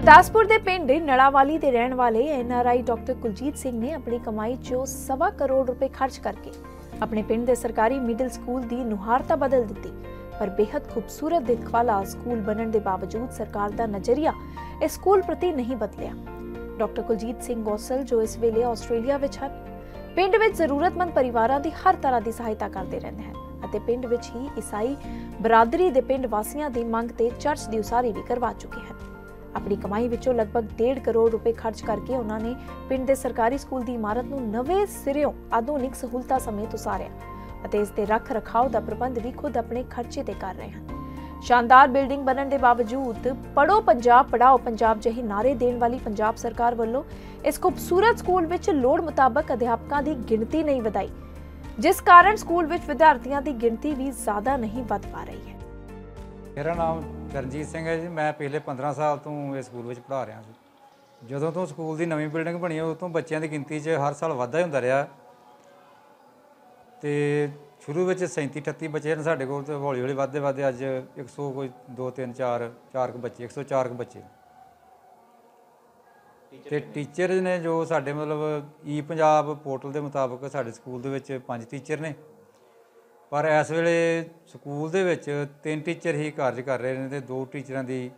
ਗੁਰਦਾਸਪੁਰ ਦੇ ਪਿੰਡ ਨਲਾਵਾਲੀ ਦੇ ਰਹਿਣ ਵਾਲੇ ਐਨਆਰਆਈ ਡਾਕਟਰ ਕੁਲਜੀਤ ਸਿੰਘ ਨੇ ਆਪਣੀ ਕਮਾਈ ਚੋਂ ਸਵਾ ਕਰੋੜ ਰੁਪਏ ਖਰਚ ਕਰਕੇ ਆਪਣੇ ਪਿੰਡ ਦੇ ਸਰਕਾਰੀ ਮਿਡਲ ਸਕੂਲ ਦੀ ਨੁਹਾਰਤਾ ਬਦਲ ਦਿੱਤੀ। ਪਰ ਬੇहद ਖੂਬਸੂਰਤ ਦਿੱਖ ਸਕੂਲ ਬਣਨ ਦੇ ਬਾਵਜੂਦ ਸਰਕਾਰ ਦਾ ਨਜ਼ਰੀਆ ਇਸ ਸਕੂਲ ਪ੍ਰਤੀ ਨਹੀਂ ਬਦਲਿਆ। ਡਾਕਟਰ ਕੁਲਜੀਤ ਸਿੰਘ ਗੋਸਲ ਜੋ ਇਸ ਵੇਲੇ ਆਸਟ੍ਰੇਲੀਆ ਵਿੱਚ ਹਨ, ਪਿੰਡ ਵਿੱਚ ਜ਼ਰੂਰਤਮੰਦ ਪਰਿਵਾਰਾਂ ਦੀ ਹਰ ਤਰ੍ਹਾਂ ਦੀ ਸਹਾਇਤਾ ਕਰਦੇ ਰਹਿੰਦੇ ਹਨ ਅਤੇ ਪਿੰਡ ਵਿੱਚ ਹੀ ਈਸਾਈ ਬਰਾਦਰੀ ਦੇ ਪਿੰਡ ਵਾਸੀਆਂ ਦੀ ਮੰਗ ਤੇ ਚਰਚ ਦੀ ਉਸਾਰੀ ਵੀ ਕਰਵਾ ਚੁੱਕੇ ਹਨ। ਆਪਣੀ ਕਮਾਈ ਵਿੱਚੋਂ ਲਗਭਗ 1.5 ਕਰੋੜ ਰੁਪਏ ਖਰਚ ਕਰਕੇ ਉਹਨਾਂ ਨੇ ਪਿੰਡ ਦੇ ਸਰਕਾਰੀ ਸਕੂਲ ਦੀ ਇਮਾਰਤ ਨੂੰ ਨਵੇਂ ਸਿਰਿਓਂ ਆਧੁਨਿਕ ਸਹੂਲਤਾਂ ਸਮੇਤ ਉਸਾਰਿਆ ਅਤੇ ਇਸ ਦੇ ਰੱਖ ਰਖਾਓ ਦਾ ਪ੍ਰਬੰਧ ਵੀ ਖੁਦ ਆਪਣੇ ਖਰਚੇ ਤੇ ਕਰ ਰਹੇ ਹਨ। ਸ਼ਾਨਦਾਰ ਬਿਲਡਿੰਗ ਬਣਨ ਦੇ ਬਾਵਜੂਦ ਪੜੋ ਪੰਜਾਬ ਪੜਾਓ ਪੰਜਾਬ ਜਿਹੇ ਨਾਰੇ ਦੇਣ ਵਾਲੀ ਪੰਜਾਬ ਸਰਕਾਰ ਵੱਲੋਂ ਇਸ ਖੂਬਸੂਰਤ ਸਕੂਲ ਵਿੱਚ ਲੋੜ ਮੁਤਾਬਕ ਅਧਿਆਪਕਾਂ ਦੀ ਗਿਣਤੀ ਨਹੀਂ ਵਧਾਈ, ਜਿਸ ਕਾਰਨ ਸਕੂਲ ਵਿੱਚ ਵਿਦਿਆਰਥੀਆਂ ਦੀ ਗਿਣਤੀ ਵੀ ਜ਼ਿਆਦਾ ਨਹੀਂ ਵੱਧ ਪਾ ਰਹੀ ਹੈ। ਮੇਰਾ ਨਾਮ ਕਰਨਜੀਤ ਸਿੰਘ ਹੈ ਜੀ। ਮੈਂ ਪਿਛਲੇ 15 ਸਾਲ ਤੋਂ ਇਸ ਸਕੂਲ ਵਿੱਚ ਪੜ੍ਹਾ ਰਿਹਾ ਸੀ। ਜਦੋਂ ਤੋਂ ਸਕੂਲ ਦੀ ਨਵੀਂ ਬਿਲਡਿੰਗ ਬਣੀ ਉਦੋਂ ਤੋਂ ਬੱਚਿਆਂ ਦੀ ਗਿਣਤੀ 'ਚ ਹਰ ਸਾਲ ਵਾਧਾ ਹੀ ਹੁੰਦਾ ਰਿਹਾ। ਤੇ ਸ਼ੁਰੂ ਵਿੱਚ 37 38 ਬੱਚੇ ਨੇ ਸਾਡੇ ਕੋਲ ਤੇ ਹੌਲੀ ਹੌਲੀ ਵੱਧਦੇ ਵੱਧਦੇ ਅੱਜ 100 ਕੋਈ 2 3 4 4 ਕੁ ਬੱਚੇ 104 ਕੁ ਬੱਚੇ। ਤੇ ਟੀਚਰ ਨੇ ਜੋ ਸਾਡੇ ਮਤਲਬ ਈ ਪੰਜਾਬ ਪੋਰਟਲ ਦੇ ਮੁਤਾਬਕ ਸਾਡੇ ਸਕੂਲ ਦੇ ਵਿੱਚ ਪੰਜ ਟੀਚਰ ਨੇ। ਪਰ ਇਸ ਵੇਲੇ ਸਕੂਲ ਦੇ ਵਿੱਚ ਤਿੰਨ ਟੀਚਰ ਹੀ ਕਾਰਜ ਕਰ ਰਹੇ ਨੇ ਤੇ ਦੋ ਟੀਚਰਾਂ ਦੀ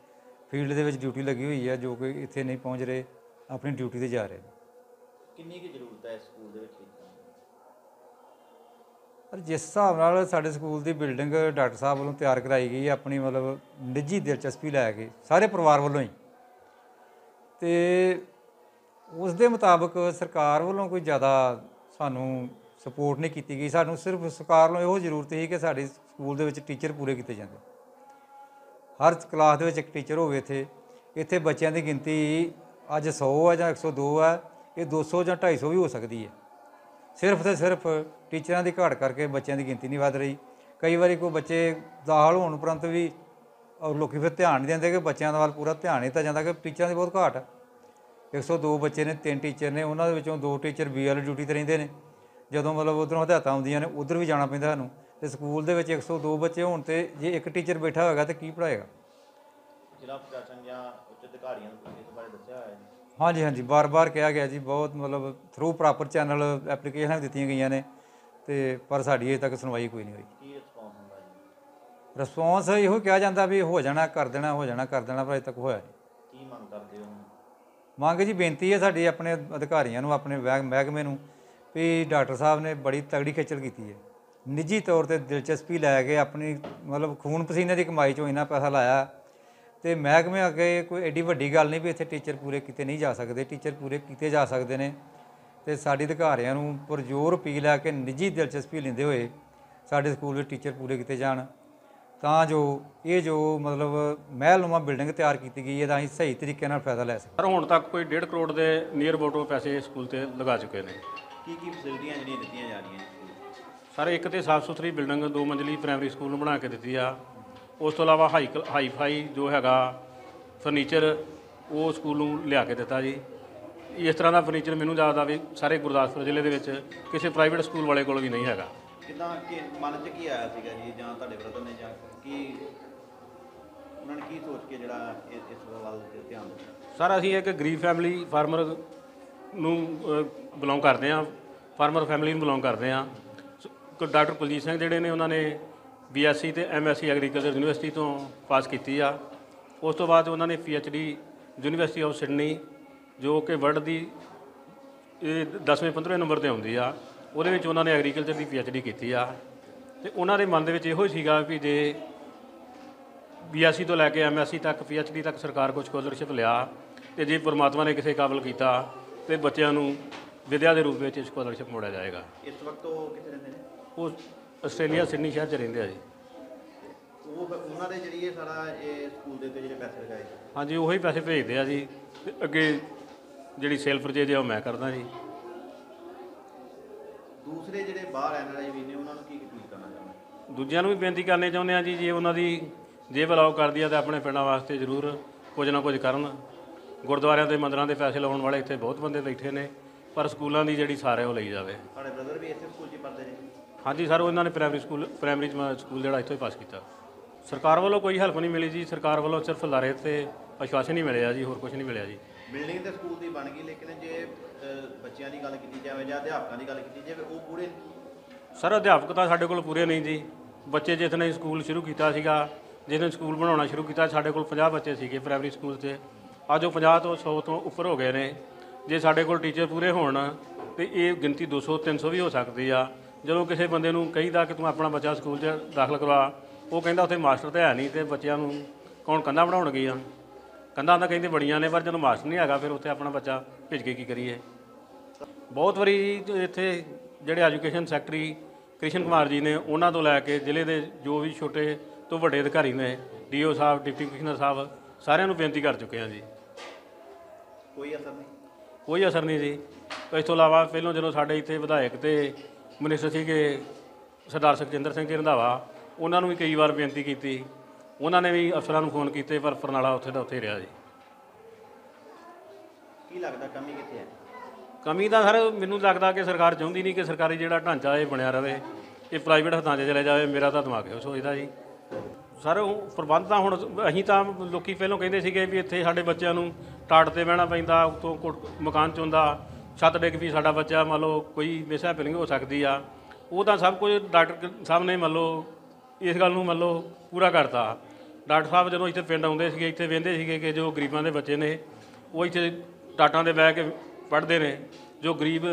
ਫੀਲਡ ਦੇ ਵਿੱਚ ਡਿਊਟੀ ਲੱਗੀ ਹੋਈ ਹੈ ਜੋ ਕਿ ਇੱਥੇ ਨਹੀਂ ਪਹੁੰਚ ਰਹੇ ਆਪਣੀ ਡਿਊਟੀ ਤੇ ਜਾ ਰਹੇ ਨੇ। ਕਿੰਨੀ ਕੁ ਜ਼ਰੂਰਤ ਹੈ ਸਕੂਲ ਦੇ ਵਿੱਚ ਪਰ ਜਿਸ ਹਿਸਾਬ ਨਾਲ ਸਾਡੇ ਸਕੂਲ ਦੀ ਬਿਲਡਿੰਗ ਡਾਕਟਰ ਸਾਹਿਬ ਵੱਲੋਂ ਤਿਆਰ ਕਰਾਈ ਗਈ ਹੈ ਆਪਣੀ ਮਤਲਬ ਨਿੱਜੀ ਦਿਲਚਸਪੀ ਲੈ ਕੇ ਸਾਰੇ ਪਰਿਵਾਰ ਵੱਲੋਂ ਹੀ। ਤੇ ਉਸ ਦੇ ਮੁਤਾਬਕ ਸਰਕਾਰ ਵੱਲੋਂ ਕੋਈ ਜ਼ਿਆਦਾ ਸਾਨੂੰ ਸਪੋਰਟ ਨਹੀਂ ਕੀਤੀ ਗਈ। ਸਾਨੂੰ ਸਿਰਫ ਸਰਕਾਰ ਨੂੰ ਇਹੋ ਜ਼ਰੂਰਤ ਸੀ ਕਿ ਸਾਡੇ ਸਕੂਲ ਦੇ ਵਿੱਚ ਟੀਚਰ ਪੂਰੇ ਕੀਤੇ ਜਾਂਦੇ ਹਰ ਕਲਾਸ ਦੇ ਵਿੱਚ ਇੱਕ ਟੀਚਰ ਹੋਵੇ ਇੱਥੇ। ਇੱਥੇ ਬੱਚਿਆਂ ਦੀ ਗਿਣਤੀ ਅੱਜ 100 ਹੈ ਜਾਂ 102 ਹੈ। ਇਹ 200 ਜਾਂ 250 ਵੀ ਹੋ ਸਕਦੀ ਹੈ। ਸਿਰਫ ਤੇ ਸਿਰਫ ਟੀਚਰਾਂ ਦੀ ਘਾਟ ਕਰਕੇ ਬੱਚਿਆਂ ਦੀ ਗਿਣਤੀ ਨਹੀਂ ਵਧ ਰਹੀ। ਕਈ ਵਾਰੀ ਕੋਈ ਬੱਚੇ ਦਾਖਲ ਹੋਣ ਉਪਰੰਤ ਵੀ ਔਰ ਲੋਕੀ ਫਿਰ ਧਿਆਨ ਨਹੀਂ ਦਿੰਦੇ ਕਿ ਬੱਚਿਆਂ ਦਾ ਵੱਲ ਪੂਰਾ ਧਿਆਨ ਨਹੀਂ ਦਿੱਤਾ ਜਾਂਦਾ ਕਿ ਟੀਚਰਾਂ ਦੀ ਬਹੁਤ ਘਾਟ ਹੈ। 102 ਬੱਚੇ ਨੇ, ਤਿੰਨ ਟੀਚਰ ਨੇ, ਉਹਨਾਂ ਦੇ ਵਿੱਚੋਂ ਦੋ ਟੀਚਰ ਬੀਐਲ ਡਿਊਟੀ ਤੇ ਰਹਿੰਦੇ ਨੇ। ਜਦੋਂ ਮਤਲਬ ਉਧਰੋਂ ਹਦਾਇਤਾਂ ਆਉਂਦੀਆਂ ਨੇ ਉਧਰ ਵੀ ਜਾਣਾ ਪੈਂਦਾ ਸਾਨੂੰ। ਤੇ ਸਕੂਲ ਦੇ ਵਿੱਚ 102 ਬੱਚੇ ਹੋਣ ਤੇ ਜੇ ਇੱਕ ਟੀਚਰ ਬੈਠਾ ਹੋਏਗਾ ਤੇ ਕੀ ਪੜਾਏਗਾ ਜ਼ਿਲ੍ਹਾ ਪ੍ਰਸ਼ਾਸਨ ਜਾਂ ਉੱਚ ਅਧਿਕਾਰੀਆਂ ਨੂੰ ਇਸ ਬਾਰੇ ਦੱਸਿਆ ਹੋਇਆ ਹੈ ਹਾਂਜੀ ਹਾਂਜੀ। ਬਾਰ-ਬਾਰ ਕਿਹਾ ਗਿਆ ਜੀ ਬਹੁਤ ਮਤਲਬ ਥਰੂ ਪ੍ਰੋਪਰ ਚੈਨਲ ਐਪਲੀਕੇਸ਼ਨਾਂ ਵੀ ਦਿੱਤੀਆਂ ਗਈਆਂ ਨੇ। ਤੇ ਪਰ ਸਾਡੀ ਅਜੇ ਤੱਕ ਸੁਣਵਾਈ ਕੋਈ ਨਹੀਂ ਹੋਈ। ਕੀ ਰਿਸਪੌਂਸ ਹੁੰਦਾ ਜੀ? ਰਿਸਪੌਂਸ ਇਹੋ ਕਿਹਾ ਜਾਂਦਾ ਵੀ ਹੋ ਜਾਣਾ ਕਰ ਦੇਣਾ ਹੋ ਜਾਣਾ ਕਰ ਦੇਣਾ ਪਰ ਅਜੇ ਤੱਕ ਹੋਇਆ ਨਹੀਂ। ਕੀ ਮੰਗ ਕਰਦੇ ਹੋ ਮੰਗ ਜੀ ਬੇਨਤੀ ਹੈ ਸਾਡੀ ਆਪਣੇ ਅਧਿਕਾਰੀਆਂ ਨੂੰ ਆਪਣੇ ਮਹਿਕਮੇ ਨੂੰ ਵੀ ਡਾਕਟਰ ਸਾਹਿਬ ਨੇ ਬੜੀ ਤਗੜੀ ਖੇਚਲ ਕੀਤੀ ਹੈ। ਨਿੱਜੀ ਤੌਰ ਤੇ ਦਿਲਚਸਪੀ ਲੈ ਕੇ ਆਪਣੀ ਮਤਲਬ ਖੂਨ ਪਸੀਨੇ ਦੀ ਕਮਾਈ ਚੋਂ ਇੰਨਾ ਪੈਸਾ ਲਾਇਆ ਤੇ ਮਹਿਕਮੇ ਅੱਗੇ ਕੋਈ ਐਡੀ ਵੱਡੀ ਗੱਲ ਨਹੀਂ ਵੀ ਇੱਥੇ ਟੀਚਰ ਪੂਰੇ ਕੀਤੇ ਨਹੀਂ ਜਾ ਸਕਦੇ, ਟੀਚਰ ਪੂਰੇ ਕੀਤੇ ਜਾ ਸਕਦੇ ਨੇ ਤੇ ਸਾਡੀ ਅਧਿਕਾਰੀਆਂ ਨੂੰ ਪੁਰਜੋਰ ਅਪੀਲ ਹੈ ਕਿ ਨਿੱਜੀ ਦਿਲਚਸਪੀ ਲੈਂਦੇ ਹੋਏ ਸਾਡੇ ਸਕੂਲ ਵਿੱਚ ਟੀਚਰ ਪੂਰੇ ਕੀਤੇ ਜਾਣ। ਤਾਂ ਜੋ ਇਹ ਜੋ ਮਤਲਬ ਮਹਿਲਨੁਮਾ ਬਿਲਡਿੰਗ ਤਿਆਰ ਕੀਤੀ ਗਈ ਹੈ ਤਾਂ ਅਸੀਂ ਸਹੀ ਤਰੀਕੇ ਨਾਲ ਫਾਇਦਾ ਲੈ ਸਕੀਏ। ਸਰ, ਹੁਣ ਤੱਕ ਕੋਈ 1.5 ਕਰੋੜ ਦੇ ਨੀਅਰ ਅਬਾਊਟ ਪੈਸੇ ਸਕੂਲ ਤੇ ਲਗਾ ਚੁੱਕੇ ਨੇ। ਕੀ ਕੀ ਫੈਸਿਲਿਟੀਆਂ ਜਿਹੜੀਆਂ ਦਿੱਤੀਆਂ ਜਾ ਰਹੀਆਂ ਨੇ? ਸਰ ਇੱਕ ਤੇ ਸਾਫ਼ ਸੁਥਰੀ ਬਿਲਡਿੰਗ ਦੋ ਮੰਜ਼ਲੀ ਪ੍ਰਾਇਮਰੀ ਸਕੂਲ ਨੂੰ ਬਣਾ ਕੇ ਦਿੱਤੀ ਆ। ਉਸ ਤੋਂ ਇਲਾਵਾ ਹਾਈ ਹਾਈ ਫਾਈ ਜੋ ਹੈਗਾ ਫਰਨੀਚਰ ਉਹ ਸਕੂਲ ਨੂੰ ਲਿਆ ਕੇ ਦਿੱਤਾ ਜੀ। ਇਸ ਤਰ੍ਹਾਂ ਦਾ ਫਰਨੀਚਰ ਮੈਨੂੰ ਜ਼ਿਆਦਾ ਵੀ ਸਾਰੇ ਗੁਰਦਾਸਪੁਰ ਜ਼ਿਲ੍ਹੇ ਦੇ ਵਿੱਚ ਕਿਸੇ ਪ੍ਰਾਈਵੇਟ ਸਕੂਲ ਵਾਲੇ ਕੋਲ ਵੀ ਨਹੀਂ ਹੈਗਾ। ਕਿਦਾਂ ਕਿ ਮਨ 'ਚ ਕੀ ਆਇਆ ਸੀਗਾ ਜੀ ਜਾਂ ਤੁਹਾਡੇ ਬ੍ਰਦਰ ਨੇ ਜਾਂ ਕੀ ਉਹਨਾਂ ਨੇ ਕੀ ਸੋਚ ਕੇ ਜਿਹੜਾ ਇਸ ਵੱਲ ਧਿਆਨ ਦਿੱਤਾ? ਸਰ ਅਸੀਂ ਇੱਕ ਗਰੀਬ ਫੈਮਿਲੀ ਫਾਰਮਰ ਨੂੰ ਬਿਲੋਂਗ ਕਰਦੇ ਹਾਂ ਫਾਰਮਰ ਫੈਮਿਲੀ ਨੂੰ ਬਿਲੋਂਗ ਕਰਦੇ ਹਾਂ। ਸ- ਡਾਕਟਰ ਕੁਲਜੀਤ ਸਿੰਘ ਜਿਹੜੇ ਨੇ, ਉਹਨਾਂ ਨੇ ਬੀਐਸਸੀ ਤੇ ਐਮਐਸਸੀ ਐਗਰੀਕਲਚਰ ਯੂਨੀਵਰਸਿਟੀ ਤੋਂ ਪਾਸ ਕੀਤੀ ਆ। ਉਸ ਤੋਂ ਬਾਅਦ ਉਹਨਾਂ ਨੇ ਪੀਐਚਡੀ ਯੂਨੀਵਰਸਿਟੀ ਆਫ ਸਿਡਨੀ ਜੋ ਕਿ ਵਰਲਡ ਦੀ, ਇਹ 10ਵੇਂ 15ਵੇਂ ਨੰਬਰ ਤੇ ਆਉਂਦੀ ਆ। ਉਹਦੇ ਵਿੱਚ ਉਹਨਾਂ ਨੇ ਐਗਰੀਕਲਚਰ ਦੀ ਪੀਐਚਡੀ ਕੀਤੀ ਆ। ਤੇ ਉਹਨਾਂ ਦੇ ਮਨ ਦੇ ਵਿੱਚ ਇਹੋ ਹੀ ਸੀਗਾ ਵੀ ਜੇ ਬੀਐਸਸੀ ਤੋਂ ਲੈ ਕੇ ਐਮਐਸਸੀ ਤੱਕ ਪੀਐਚਡੀ ਤੱਕ ਸਰਕਾਰ ਕੋਲ ਸਕਾਲਰਸ਼ਿਪ ਲਿਆ ਤੇ ਜੇ ਪਰਮਾਤਮਾ ਨੇ ਕਿਸੇ ਕਾਬਲ ਕੀਤਾ ਤੇ ਬੱਚਿਆਂ ਨੂੰ ਵਿਦਿਆ ਦੇ ਰੂਪ ਵਿੱਚ ਸਕਾਲਰਸ਼ਿਪ ਮੋੜਿਆ ਜਾਏਗਾ। ਇਸ ਵਕਤ ਉਹ ਕਿੱਥੇ ਰਹਿੰਦੇ ਨੇ? ਉਹ ਆਸਟ੍ਰੇਲੀਆ ਸਿਡਨੀ ਸ਼ਹਿਰ 'ਚ ਰਹਿੰਦੇ ਆ ਜੀ। ਉਹ ਫਿਰ ਉਹਨਾਂ ਦੇ ਜਿਹੜੀ ਇਹ ਸਾਰਾ ਇਹ ਸਕੂਲ ਦੇ ਉੱਤੇ ਜਿਹੜੇ ਪੈਸੇ ਲਗਾਏ ਹਾਂਜੀ ਉਹੀ ਪੈਸੇ ਭੇਜਦੇ ਆ ਜੀ। ਤੇ ਅੱਗੇ ਜਿਹੜੀ ਸੇਲ ਪਰਚੇਜ ਆ ਉਹ ਮੈਂ ਕਰਦਾ ਜੀ। ਦੂਸਰੇ ਜਿਹੜੇ ਬਾਹਰ ਐਨਆਰਆਈ ਵੀ ਨੇ ਉਹਨਾਂ ਨੂੰ ਕੀ ਅਪੀਲ ਕਰਨਾ ਚਾਹੁੰਦੇ? ਦੂਜਿਆਂ ਨੂੰ ਵੀ ਬੇਨਤੀ ਕਰਨੀ ਚਾਹੁੰਦੇ ਆ ਜੀ ਜੇ ਉਹਨਾਂ ਦੀ ਜੇਬ ਅਲਾਉ ਕਰਦੀ ਆ ਤਾਂ ਆਪਣੇ ਪਿੰਡਾਂ ਵਾਸਤੇ ਜ਼ਰੂਰ ਕੁਝ ਨਾ ਕੁਝ ਕਰਨ। ਗੁਰਦੁਆਰਿਆਂ ਤੇ ਮੰਦਰਾਂ ਦੇ ਪੈਸੇ ਲਾਉਣ ਵਾਲੇ ਇੱਥੇ ਬਹੁਤ ਬੰਦੇ ਬੈਠੇ ਨੇ ਪਰ ਸਕੂਲਾਂ ਦੀ ਜਿਹੜੀ ਸਾਰੇ ਉਹ ਲਈ ਜਾਵੇ। ਤੁਹਾਡੇ ਬ੍ਰਦਰ ਵੀ ਇਸੇ ਸਕੂਲ 'ਚ ਪੜ੍ਹਦੇ ਨੇ? ਹਾਂਜੀ ਸਰ ਉਹਨਾਂ ਨੇ ਪ੍ਰਾਇਮਰੀ ਸਕੂਲ ਪ੍ਰਾਇਮਰੀ ਸਕੂਲ ਜਿਹੜਾ ਇੱਥੋਂ ਹੀ ਪਾਸ ਕੀਤਾ। ਸਰਕਾਰ ਵੱਲੋਂ ਕੋਈ ਹੈਲਪ ਨਹੀਂ ਮਿਲੀ ਜੀ ਸਰਕਾਰ ਵੱਲੋਂ ਸਿਰਫ ਲਾਰੇ ਤੇ ਆਸ਼ਵਾਸਨ ਹੀ ਮਿਲਿਆ ਜੀ ਹੋਰ ਕੁਝ ਨਹੀਂ ਮਿਲਿਆ ਜੀ। ਬਿਲਡਿੰਗ ਤੇ ਸਕੂਲ ਦੀ ਬਣ ਗਈ ਲੇਕਿਨ ਜੇ ਬੱਚਿਆਂ ਦੀ ਗੱਲ ਕੀਤੀ ਜਾਵੇ ਜਾਂ ਅਧਿਆਪਕਾਂ ਦੀ ਗੱਲ ਕੀਤੀ ਜਾਵੇ ਉਹ ਪੂਰੇ ਸਰ ਅਧਿਆਪਕ ਤਾਂ ਸਾਡੇ ਕੋਲ ਪੂਰੇ ਨਹੀਂ ਜੀ। ਬੱਚੇ ਜਿਸ ਨੇ ਸਕੂਲ ਸ਼ੁਰੂ ਕੀਤਾ ਸੀਗਾ ਜਿਸ ਨੇ ਸਕੂਲ ਬਣਾਉਣਾ ਸ਼ੁਰੂ ਕੀਤਾ ਸਾਡੇ ਕੋਲ 50 ਬੱਚੇ ਸੀਗੇ ਪ੍ਰਾਇਮਰੀ ਸਕੂਲ 'ਚ। ਅੱਜ ਉਹ 50 ਤੋਂ 100 ਤੋਂ ਉੱਪਰ ਹੋ ਗਏ ਨੇ। ਜੇ ਸਾਡੇ ਕੋਲ ਟੀਚਰ ਪੂਰੇ ਹੋਣ, ਤੇ ਇਹ ਗਿਣਤੀ 200 300 ਵੀ ਹੋ ਸਕਦੀ ਆ। ਜਦੋਂ ਕਿਸੇ ਬੰਦੇ ਨੂੰ ਕਹੀਦਾ ਕਿ ਤੂੰ ਆਪਣਾ ਬੱਚਾ ਸਕੂਲ 'ਚ ਦਾਖਲ ਕਰਵਾ, ਉਹ ਕਹਿੰਦਾ ਉੱਥੇ ਮਾਸਟਰ ਤਾਂ ਹੈ ਨਹੀਂ ਤੇ ਬੱਚਿਆਂ ਨੂੰ ਕੌਣ ਕੰਧਾਂ ਬਣਾਉਣਗੇ ਆ ਕੰਧਾਂ ਤਾਂ ਕਹਿੰਦੇ ਬੜੀਆਂ ਨੇ, ਪਰ ਜਦੋਂ ਮਾਸਟਰ ਨਹੀਂ ਹੈਗਾ, ਫਿਰ ਉੱਥੇ ਆਪਣਾ ਬੱਚਾ ਭੇਜ ਕੇ ਕੀ ਕਰੀਏ? ਬਹੁਤ ਵਾਰੀ ਇੱਥੇ ਜਿਹੜੇ ਐਜੂਕੇਸ਼ਨ ਸੈਕਟਰੀ ਕ੍ਰਿਸ਼ਨ ਕੁਮਾਰ ਜੀ ਨੇ, ਉਹਨਾਂ ਤੋਂ ਲੈ ਕੇ ਜ਼ਿਲ੍ਹੇ ਦੇ ਜੋ ਵੀ ਛੋਟੇ ਤੋਂ ਵੱਡੇ ਅਧਿਕਾਰੀ ਨੇ, ਡੀਓ ਸਾਹਿਬ, ਡਿਪਟੀ ਕਮਿਸ਼ਨਰ ਸਾਹਿਬ ਸਾਰਿਆਂ ਨੂੰ ਬੇਨਤੀ ਕਰ ਚੁੱਕੇ ਹਾਂ ਜੀ। ਕੋਈ ਅਸਰ ਨਹੀਂ। ਕੋਈ ਅਸਰ ਨਹੀਂ ਜੀ। ਇਸ ਤੋਂ ਇਲਾਵਾ ਪਹਿਲਾਂ ਜਦੋਂ ਸਾਡੇ ਇੱਥੇ ਵਿਧਾਇਕ ਤੇ ਮਿਨਿਸਟਰ ਸੀਗੇ ਸਰਦਾਰ ਸੁਖਜਿੰਦਰ ਸਿੰਘ ਜੀ ਰੰਧਾਵਾ ਉਹਨਾਂ ਨੂੰ ਵੀ ਕਈ ਵਾਰ ਬੇਨਤੀ ਕੀਤੀ। ਉਹਨਾਂ ਨੇ ਵੀ ਅਫਸਰਾਂ ਨੂੰ ਫੋਨ ਕੀਤੇ ਪਰ ਫਰਨਾਲਾ ਉੱਥੇ ਦਾ ਉੱਥੇ ਰਿਹਾ ਜੀ। ਕੀ ਲੱਗਦਾ ਕਮੀ ਕਿੱਥੇ ਹੈ? ਕਮੀ ਤਾਂ ਸਰ ਮੈਨੂੰ ਲੱਗਦਾ ਕਿ ਸਰਕਾਰ ਚਾਹੁੰਦੀ ਨਹੀਂ ਕਿ ਸਰਕਾਰੀ ਜਿਹੜਾ ਢਾਂਚਾ ਇਹ ਬਣਿਆ ਰਵੇ ਇਹ ਪ੍ਰਾਈਵੇਟ ਹੱਥਾਂ 'ਚ ਚਲੇ ਜਾਵੇ ਮੇਰਾ ਤਾਂ ਦਿਮਾਗ ਇਹੋ ਸੋਚਦਾ ਜੀ। ਸਰ ਉਹ ਪ੍ਰਬੰਧ ਤਾਂ ਹੁਣ ਅਸੀਂ ਤਾਂ ਲੋਕੀ ਪਹਿਲਾਂ ਕਹਿੰਦੇ ਸੀਗੇ ਵੀ ਇੱਥੇ ਸਾਡੇ ਬੱਚਿਆਂ ਨੂੰ ਟਾਟ ਤੇ ਬਹਿਣਾ ਪੈਂਦਾ, ਉਤੋਂ ਮਕਾਨ ਚ ਹੁੰਦਾ ਛੱਤ ਡਿੱਗ ਵੀ ਸਾਡਾ ਬੱਚਾ, ਮੰਨ ਲਓ ਕੋਈ ਮਿਸਹੈਪਨਿੰਗ ਪਿਲਿੰਗ ਹੋ ਸਕਦੀ ਆ। ਉਹ ਤਾਂ ਸਭ ਕੁਝ ਡਾਕਟਰ ਸਾਹਿਬ ਨੇ ਮੰਨ ਲਓ ਇਸ ਗੱਲ ਨੂੰ ਮੰਨ ਲਓ ਪੂਰਾ ਕਰਤਾ। ਡਾਕਟਰ ਸਾਹਿਬ ਜਦੋਂ ਇੱਥੇ ਪਿੰਡ ਆਉਂਦੇ ਸੀਗੇ, ਇੱਥੇ ਵੇਂਦੇ ਸੀਗੇ ਕਿ ਜੋ ਗਰੀਬਾਂ ਦੇ ਬੱਚੇ ਨੇ, ਉਹ ਇੱਥੇ ਟਾਟਾਂ ਦੇ ਬਹਿ ਕੇ ਪੜ੍ਹਦੇ ਨੇ। ਜੋ ਗਰੀਬ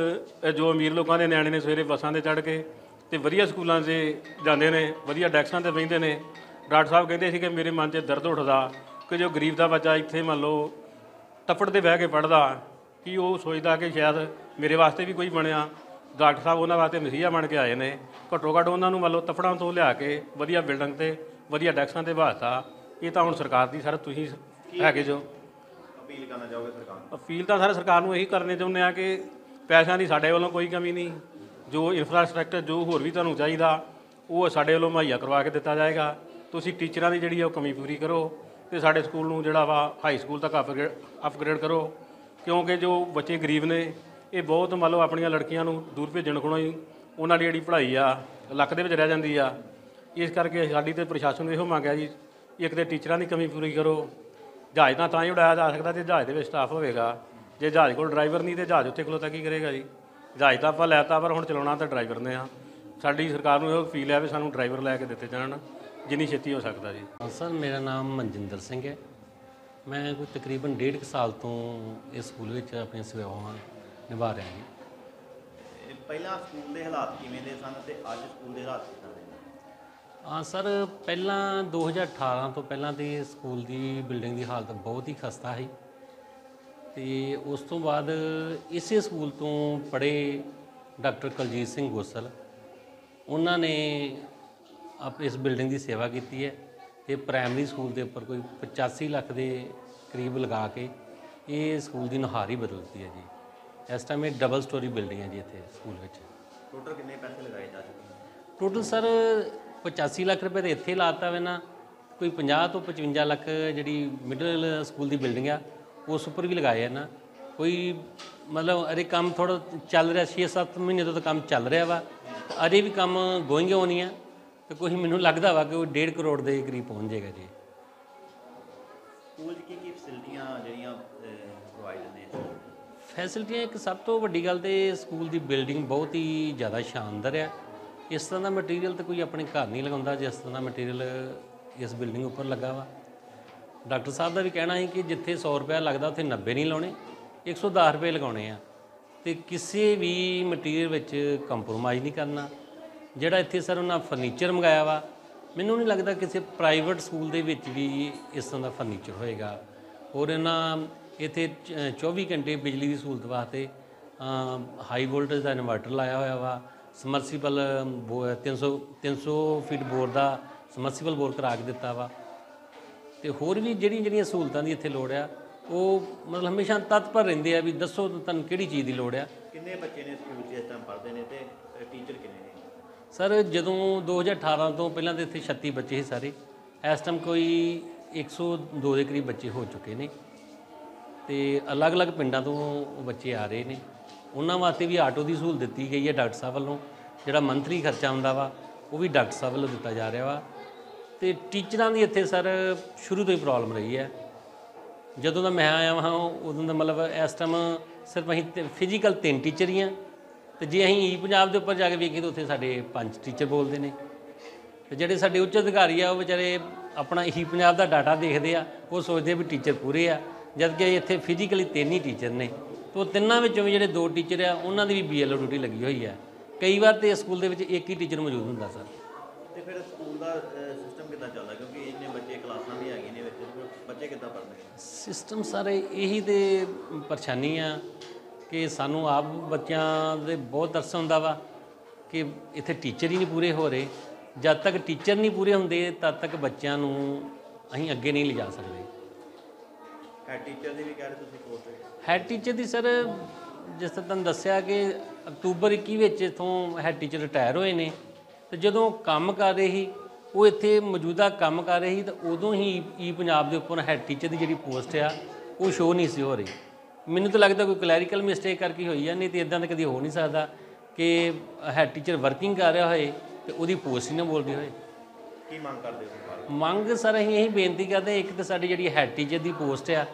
ਜੋ ਅਮੀਰ ਲੋਕਾਂ ਦੇ ਨਿਆਣੇ ਨੇ ਸਵੇਰੇ ਬੱਸਾਂ ਤੇ ਚੜ੍ਹ ਕੇ ਤੇ ਵਧੀਆ ਸਕੂਲਾਂ 'ਚ ਜਾਂਦੇ ਨੇ, ਵਧੀਆ ਡੈਕਸਾਂ ਤੇ ਬਹਿੰਦੇ ਨੇ। ਡਾਕਟਰ ਸਾਹਿਬ ਕਹਿੰਦੇ ਸੀ ਕਿ ਮੇਰੇ ਮਨ 'ਚ ਦਰਦ ਉੱਠਦਾ ਕਿ ਜੋ ਗਰੀਬ ਦਾ ਬੱਚਾ ਇੱਥੇ ਮੰਨ ਲਓ ਤੱਪੜ ਤੇ ਬਹਿ ਕੇ ਪੜਦਾ ਕਿ ਉਹ ਸੋਚਦਾ ਕਿ ਸ਼ਾਇਦ ਮੇਰੇ ਵਾਸਤੇ ਵੀ ਕੋਈ ਬਣਿਆ। ਡਾਕਟਰ ਸਾਹਿਬ ਉਹਨਾਂ ਵਾਸਤੇ ਮਸੀਹਾ ਬਣ ਕੇ ਆਏ ਨੇ। ਘੱਟੋ ਘੱਟ ਉਹਨਾਂ ਨੂੰ ਮੰਨ ਲਓ ਤੱਪੜਾਂ ਤੋਂ ਲਿਆ ਕੇ ਵਧੀਆ ਬਿਲਡਿੰਗ ਤੇ ਵਧੀਆ ਡੈਕਸਾਂ ਤੇ ਬਾਤਾ ਇਹ ਤਾਂ ਹੁਣ ਸਰਕਾਰ ਦੀ ਸਰ ਤੁਸੀਂ ਹੈਗੇ ਜੋ। ਅਪੀਲ ਕਰਨਾ ਚਾਹੋਗੇ ਸਰਕਾਰ ਨੂੰ? ਅਪੀਲ ਤਾਂ ਸਰ ਸਰਕਾਰ ਨੂੰ ਇਹੀ ਕਰਨੇ ਚਾਹੁੰਦੇ ਆ ਕਿ ਪੈਸਿਆਂ ਦੀ ਸਾਡੇ ਵੱਲੋਂ ਕੋਈ ਕਮੀ ਨਹੀਂ। ਜੋ ਇਨਫਰਾਸਟ੍ਰਕਚਰ ਜੋ ਹੋਰ ਵੀ ਤੁਹਾਨੂੰ ਚਾਹੀਦਾ ਉਹ ਸਾਡੇ ਵੱਲੋਂ ਮੁਹੱਈਆ ਕਰਵਾ ਕੇ ਦਿੱਤਾ ਜਾਏਗਾ। ਤੁਸੀਂ ਟੀਚਰਾਂ ਦੀ ਜਿਹੜੀ ਆ ਉਹ ਕਮੀ ਪੂਰੀ ਕਰੋ ਤੇ ਸਾਡੇ ਸਕੂਲ ਨੂੰ ਜਿਹੜਾ ਵਾ ਹਾਈ ਸਕੂਲ ਤੱਕ ਅਪਗ੍ਰੇਡ ਅਪਗ੍ਰੇਡ ਕਰੋ। ਕਿਉਂਕਿ ਜੋ ਬੱਚੇ ਗਰੀਬ ਨੇ, ਇਹ ਬਹੁਤ ਮੰਨ ਲਓ ਆਪਣੀਆਂ ਲੜਕੀਆਂ ਨੂੰ ਦੂਰ ਭੇਜਣ ਕੋਲੋਂ ਹੀ ਉਹਨਾਂ ਦੀ ਜਿਹੜੀ ਪੜ੍ਹਾਈ ਆ, ਲੱਕ ਦੇ ਵਿੱਚ ਰਹਿ ਜਾਂਦੀ ਆ। ਇਸ ਕਰਕੇ ਸਾਡੀ ਤੇ ਪ੍ਰਸ਼ਾਸਨ ਨੂੰ ਇਹੋ ਮੰਗਿਆ ਜੀ, ਇੱਕ ਤੇ ਟੀਚਰਾਂ ਦੀ ਕਮੀ ਪੂਰੀ ਕਰੋ। ਜਹਾਜ਼ ਤਾਂ ਤਾਂ ਹੀ ਉਡਾਇਆ ਜਾ ਸਕਦਾ ਜੇ ਜਹਾਜ਼ ਦੇ ਵਿੱਚ ਸਟਾਫ ਹੋਵੇਗਾ। ਜੇ ਜਹਾਜ਼ ਕੋਲ ਡਰਾਈਵਰ ਨਹੀਂ ਤੇ ਜਹਾਜ਼ ਉੱਥੇ ਖਲੋਤਾ ਕੀ ਕਰੇਗਾ ਜੀ? ਜਹਾਜ਼ ਤਾਂ ਆਪਾਂ ਲੈਤਾ ਪਰ ਹੁਣ ਚਲਾਉਣਾ ਤਾਂ ਡਰਾਈਵਰ ਨੇ ਆ। ਸਾਡੀ ਸਰਕਾਰ ਨੂੰ ਇਹੋ ਅਪੀਲ ਹੈ ਵੀ ਸਾਨੂੰ ਡਰਾਈਵਰ ਲੈ ਕੇ ਦਿੱਤੇ ਜਾਣ। ਜਿੰਨੀ ਛੇਤੀ ਹੋ ਸਕਦਾ ਜੀ। ਸਰ ਮੇਰਾ ਨਾਮ ਮਨਜਿੰਦਰ ਸਿੰਘ ਹੈ। ਮੈਂ ਕੋਈ ਤਕਰੀਬਨ ਡੇਢ ਕੁ ਸਾਲ ਤੋਂ ਇਸ ਸਕੂਲ ਵਿੱਚ ਆਪਣੀਆਂ ਸੇਵਾਵਾਂ ਨਿਭਾ ਰਿਹਾ ਜੀ। ਇਹ ਪਹਿਲਾਂ ਸਕੂਲ ਦੇ ਹਾਲਾਤ ਕਿਵੇਂ ਦੇ ਸਨ ਤੇ ਅੱਜ ਸਕੂਲ ਦੇ ਹਾਲਾਤ ਕਿੱਦਾਂ ਦੇ ਨੇ? ਹਾਂ ਸਰ ਪਹਿਲਾਂ 2018 ਤੋਂ ਪਹਿਲਾਂ ਤੇ ਸਕੂਲ ਦੀ ਬਿਲਡਿੰਗ ਦੀ ਹਾਲਤ ਬਹੁਤ ਹੀ ਖਸਤਾ ਸੀ। ਤੇ ਉਸ ਤੋਂ ਬਾਅਦ ਇਸੇ ਸਕੂਲ ਤੋਂ ਪੜ੍ਹੇ ਡਾਕਟਰ ਕੁਲਜੀਤ ਸਿੰਘ ਗੋਸਲ ਉਹਨਾਂ ਨੇ ਆਪ ਇਸ ਬਿਲਡਿੰਗ ਦੀ ਸੇਵਾ ਕੀਤੀ ਹੈ ਤੇ ਪ੍ਰਾਇਮਰੀ ਸਕੂਲ ਦੇ ਉੱਪਰ ਕੋਈ 85 ਲੱਖ ਦੇ ਕਰੀਬ ਲਗਾ ਕੇ ਇਹ ਸਕੂਲ ਦੀ ਨੁਹਾਰ ਹੀ ਬਦਲਤੀ ਹੈ ਜੀ। ਇਸ ਟਾਈਮ ਇਹ ਡਬਲ ਸਟੋਰੀ ਬਿਲਡਿੰਗ ਹੈ ਜੀ ਇੱਥੇ ਸਕੂਲ ਵਿੱਚ। ਟੋਟਲ ਕਿੰਨੇ ਪੈਸੇ ਲਗਾਏ ਜਾ ਚੁੱਕੇ ਨੇ? ਟੋਟਲ ਸਰ 85 ਲੱਖ ਰੁਪਏ ਤੇ ਇੱਥੇ ਲਾਤਾ ਵੇ ਨਾ ਕੋਈ 50 ਤੋਂ 55 ਲੱਖ ਜਿਹੜੀ ਮਿਡਲ ਸਕੂਲ ਦੀ ਬਿਲਡਿੰਗ ਆ ਉਸ ਉੱਪਰ ਵੀ ਲਗਾਏ ਆ ਨਾ। ਕੋਈ ਮਤਲਬ ਅਰੇ ਕੰਮ ਥੋੜਾ ਚੱਲ ਰਿਹਾ 6-7 ਮਹੀਨੇ ਤੋਂ ਤਾਂ ਕੰਮ ਚੱਲ ਰਿਹਾ ਵਾ। ਅਜੇ ਵੀ ਕੰਮ ਗੋਇੰਗ ਹੋਣੀ ਆ। ਤੇ ਕੋਈ ਮੈਨੂੰ ਲੱਗਦਾ ਵਾ ਕਿ ਉਹ 1.5 ਕਰੋੜ ਦੇ ਕਰੀਬ ਪਹੁੰਚ ਜਾਏਗਾ ਜੀ। ਸਕੂਲ 'ਚ ਕੀ ਕੀ ਫੈਸਿਲਿਟੀਆਂ ਜਿਹੜੀਆਂ ਪ੍ਰੋਵਾਈਡ ਨੇ ਫੈਸਿਲਿਟੀਆਂ ਇੱਕ ਸਭ ਤੋਂ ਵੱਡੀ ਗੱਲ ਤੇ ਸਕੂਲ ਦੀ ਬਿਲਡਿੰਗ ਬਹੁਤ ਹੀ ਜ਼ਿਆਦਾ ਸ਼ਾਨਦਾਰ ਆ। ਇਸ ਤਰ੍ਹਾਂ ਦਾ ਮਟੀਰੀਅਲ ਤੇ ਕੋਈ ਆਪਣੇ ਘਰ ਨਹੀਂ ਲਗਾਉਂਦਾ ਜਿਸ ਤਰ੍ਹਾਂ ਦਾ ਮਟੀਰੀਅਲ ਇਸ ਬਿਲਡਿੰਗ ਉੱਪਰ ਲੱਗਾ ਵਾ। ਡਾਕਟਰ ਸਾਹਿਬ ਦਾ ਵੀ ਕਹਿਣਾ ਹੈ ਕਿ ਜਿੱਥੇ 100 ਰੁਪਏ ਲੱਗਦਾ ਉੱਥੇ 90 ਨਹੀਂ ਲਾਉਣੇ 110 ਰੁਪਏ ਲਗਾਉਣੇ ਆ। ਤੇ ਕਿਸੇ ਵੀ ਮਟੀਰੀਅਲ ਵਿੱਚ ਕੰਪਰੋਮਾਈਜ਼ ਨਹੀਂ ਕਰਨਾ। ਜਿਹੜਾ ਇੱਥੇ ਸਰ ਉਹਨਾਂ ਫਰਨੀਚਰ ਮੰਗਾਇਆ ਵਾ, ਮੈਨੂੰ ਨਹੀਂ ਲੱਗਦਾ ਕਿਸੇ ਪ੍ਰਾਈਵੇਟ ਸਕੂਲ ਦੇ ਵਿੱਚ ਵੀ ਇਸ ਤਰ੍ਹਾਂ ਦਾ ਫਰਨੀਚਰ ਹੋਏਗਾ। ਔਰ ਇਹਨਾਂ ਇੱਥੇ ਚ- 24 ਘੰਟੇ ਬਿਜਲੀ ਦੀ ਸਹੂਲਤ ਵਾਸਤੇ ਹਾਈ ਵੋਲਟੇਜ ਦਾ ਇਨਵਰਟਰ ਲਾਇਆ ਹੋਇਆ ਵਾ ਸਮਰਸੀਬਲ 300 300 ਫੀਟ ਬੋਰ ਦਾ ਸਮਰਸੀਬਲ ਬੋਰ ਕਰਾ ਕੇ ਦਿੱਤਾ ਵਾ। ਤੇ ਹੋਰ ਵੀ ਜਿਹੜੀਆਂ ਜਿਹੜੀਆਂ ਸਹੂਲਤਾਂ ਦੀ ਇੱਥੇ ਲੋੜ ਆ, ਉਹ ਮਤਲਬ ਹਮੇਸ਼ਾ ਤਤਪਰ ਰਹਿੰਦੇ ਆ ਵੀ ਦੱਸੋ ਤੁਹਾਨੂੰ ਕਿਹੜੀ ਚੀਜ਼ ਦੀ ਲੋੜ ਆ। ਕਿੰਨੇ ਬੱਚੇ ਨੇ ਸਕੂਲ 'ਚ ਇਸ ਟਾਈਮ ਪੜ੍ਹਦੇ ਨੇ ਤੇ ਟੀਚਰ ਕਿੰਨੇ ਨੇ? ਸਰ, ਜਦੋਂ 2018 ਤੋਂ ਪਹਿਲਾਂ ਤੇ ਇੱਥੇ 36 ਬੱਚੇ ਸੀ ਸਾਰੇ। ਇਸ ਟਾਈਮ ਕੋਈ 102 ਦੇ ਕਰੀਬ ਬੱਚੇ ਹੋ ਚੁੱਕੇ ਨੇ। ਤੇ ਅਲੱਗ-ਅਲੱਗ ਪਿੰਡਾਂ ਤੋਂ ਬੱਚੇ ਆ ਰਹੇ ਨੇ। ਉਹਨਾਂ ਵਾਸਤੇ ਵੀ ਆਟੋ ਦੀ ਸਹੂਲਤ ਦਿੱਤੀ ਗਈ ਹੈ ਡਾਕਟਰ ਸਾਹਿਬ ਵੱਲੋਂ। ਜਿਹੜਾ ਮੰਥਲੀ ਖਰਚਾ ਹੁੰਦਾ ਵਾ, ਉਹ ਵੀ ਡਾਕਟਰ ਸਾਹਿਬ ਵੱਲੋਂ ਦਿੱਤਾ ਜਾ ਰਿਹਾ ਵਾ। ਤੇ ਟੀਚਰਾਂ ਦੀ ਇੱਥੇ ਸਰ, ਸ਼ੁਰੂ ਤੋਂ ਹੀ ਪ੍ਰੋਬਲਮ ਰਹੀ ਹੈ। ਜਦੋਂ ਦਾ ਮੈਂ ਆਇਆ ਹਾਂ ਉਦੋਂ ਦਾ ਮਤਲਬ ਇਸ ਟਾਈਮ ਸਿਰਫ ਅਸੀਂ ਫਿਜ਼ੀਕਲ ਤਿੰਨ ਟੀਚਰ ਹੀ ਹਾਂ। ਤੇ ਜੇ ਅਸੀਂ ਈ ਪੰਜਾਬ ਦੇ ਉੱਪਰ ਜਾ ਕੇ ਵੇਖੀਏ ਤਾਂ ਉੱਥੇ ਸਾਡੇ ਪੰਜ ਟੀਚਰ ਬੋਲਦੇ ਨੇ। ਤੇ ਜਿਹੜੇ ਸਾਡੇ ਉੱਚ ਅਧਿਕਾਰੀ ਆ ਉਹ ਵਿਚਾਰੇ ਆਪਣਾ ਇਹੀ ਪੰਜਾਬ ਦਾ ਡਾਟਾ ਦੇਖਦੇ ਆ ਉਹ ਸੋਚਦੇ ਵੀ ਟੀਚਰ ਪੂਰੇ ਆ ਜਦ ਕਿ ਇੱਥੇ ਫਿਜ਼ੀਕਲੀ ਤਿੰਨ ਹੀ ਟੀਚਰ ਨੇ। ਤੇ ਉਹ ਤਿੰਨਾਂ ਵਿੱਚੋਂ ਵੀ ਜਿਹੜੇ ਦੋ ਟੀਚਰ ਆ ਉਹਨਾਂ ਦੀ ਵੀ ਬੀਐਲਓ ਡਿਊਟੀ ਲੱਗੀ ਹੋਈ ਆ। ਕਈ ਵਾਰ ਤੇ ਸਕੂਲ ਦੇ ਵਿੱਚ ਇੱਕ ਹੀ ਟੀਚਰ ਮੌਜੂਦ ਹੁੰਦਾ ਸਰ ਤੇ ਫਿਰ ਸਕੂਲ ਦਾ ਸਿਸਟਮ ਕਿੱਦਾਂ ਚੱਲਦਾ? ਕਿਉਂਕਿ ਇੰਨੇ ਬੱਚੇ ਕਲਾਸਾਂ ਵੀ ਹੈਗੀਆਂ ਨੇ ਵਿੱਚ ਫਿਰ ਬੱਚੇ ਕਿੱਦਾਂ ਪੜ੍ਹਦੇ ਸਿਸਟਮ ਸਾਰੇ ਇਹੀ ਤੇ ਪਰੇਸ਼ਾਨੀ ਆ। ਕਿ ਸਾਨੂੰ ਆਪ ਬੱਚਿਆਂ ਦੇ ਬਹੁਤ ਤਰਸ ਹੁੰਦਾ ਵਾ ਕਿ ਇੱਥੇ ਟੀਚਰ ਹੀ ਨਹੀਂ ਪੂਰੇ ਹੋ ਰਹੇ। ਜਦ ਤੱਕ ਟੀਚਰ ਨਹੀਂ ਪੂਰੇ ਹੁੰਦੇ ਤਦ ਤੱਕ ਬੱਚਿਆਂ ਨੂੰ ਅਸੀਂ ਅੱਗੇ ਨਹੀਂ ਲਿਜਾ ਸਕਦੇ। ਹੈਡ ਟੀਚਰ ਦੀ ਵੀ ਕਹਿ ਰਹੇ ਤੁਸੀਂ ਪੋਸਟ ਹੈਡ ਟੀਚਰ ਦੀ ਸਰ ਜਿਸ ਤਰ੍ਹਾਂ ਤੁਹਾਨੂੰ ਦੱਸਿਆ ਕਿ ਅਕਤੂਬਰ 21 ਵਿੱਚ ਇਥੋਂ ਹੈਡ ਟੀਚਰ ਰਿਟਾਇਰ ਹੋਏ ਨੇ ਤੇ ਜਦੋਂ ਕੰਮ ਕਰ ਰਹੇ ਸੀ ਉਹ ਇੱਥੇ ਮੌਜੂਦਾ ਕੰਮ ਕਰ ਰਹੇ ਸੀ ਤਾਂ ਉਦੋਂ ਹੀ ਈ ਪੰਜਾਬ ਦੇ ਉੱਪਰ ਹੈਡ ਟੀਚਰ ਦੀ ਜਿਹੜੀ ਪੋਸਟ ਆ ਉਹ ਸ਼ੋ ਨਹੀਂ ਸੀ ਹੋ ਰਹੀ। ਮੈਨੂੰ ਤਾਂ ਲੱਗਦਾ ਕੋਈ ਕਲੈਰੀਕਲ ਮਿਸਟੇਕ ਕਰਕੇ ਹੋਈ ਆ ਨਹੀਂ ਤੇ ਇਦਾਂ ਤਾਂ ਕਦੀ ਹੋ ਨਹੀਂ ਸਕਦਾ ਕਿ ਹੈਡ ਟੀਚਰ ਵਰਕਿੰਗ ਕਰ ਰਿਹਾ ਹੋਏ ਤੇ ਉਹਦੀ ਪੋਸਟ ਹੀ ਨਾ ਬੋਲਦੀ ਹੋਏ। ਕੀ ਮੰਗ ਕਰਦੇ ਹੋ ਮੰਗ ਸਰ ਅਸੀਂ ਇਹੀ ਬੇਨਤੀ ਕਰਦੇ ਇੱਕ ਤਾਂ ਸਾਡੀ ਜਿਹੜੀ ਹੈਡ ਟੀਚਰ ਦੀ ਪੋਸਟ ਆ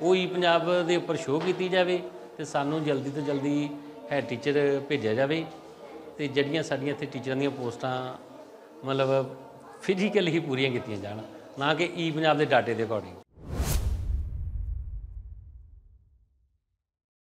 ਉਹ ਹੀ ਪੰਜਾਬ ਦੇ ਉੱਪਰ ਸ਼ੋਅ ਕੀਤੀ ਜਾਵੇ ਤੇ ਸਾਨੂੰ ਜਲਦੀ ਤੋਂ ਜਲਦੀ ਹੈਡ ਟੀਚਰ ਭੇਜਿਆ ਜਾਵੇ ਤੇ ਜਿਹੜੀਆਂ ਸਾਡੀਆਂ ਇੱਥੇ ਟੀਚਰਾਂ ਦੀਆਂ ਪੋਸਟਾਂ ਮਤਲਬ ਫਿਜ਼ੀਕਲ ਹੀ ਪੂਰੀਆਂ ਕੀਤੀਆਂ ਜਾਣ ਨਾ ਕਿ ਈ ਪੰਜਾਬ ਦੇ ਡਾਟੇ ਦੇ ਅਕੋਰਡਿੰਗ